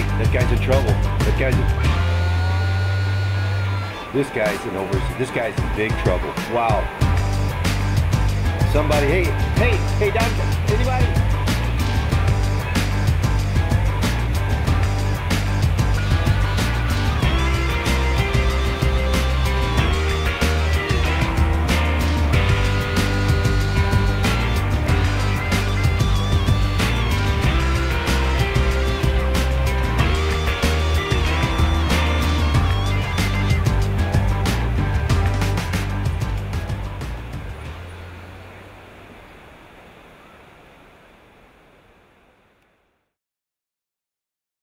mistake. that guy's in trouble. That guy's in... This guy's in over, this guy's in big trouble. Wow. Somebody, hey, hey, hey.